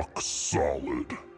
rock solid.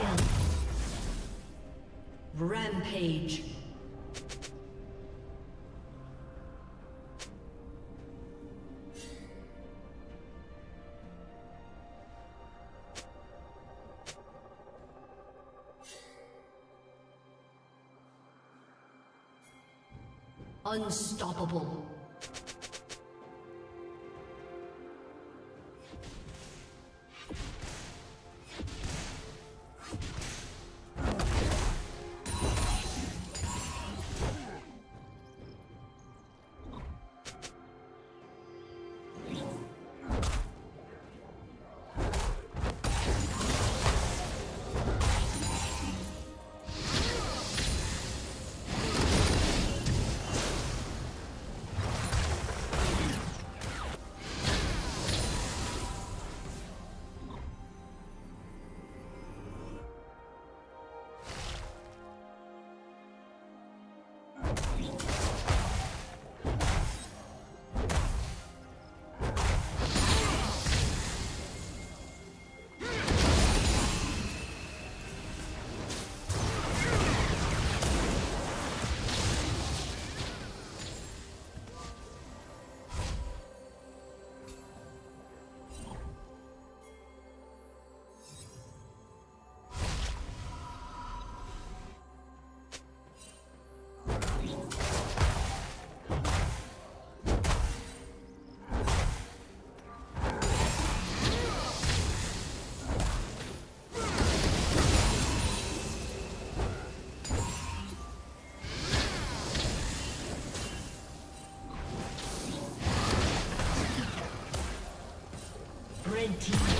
Kill. Rampage. Unstoppable. Rampage.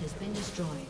Has been destroyed.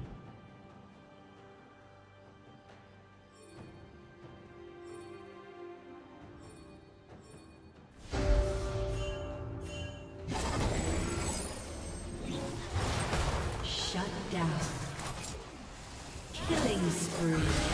Screw. spree.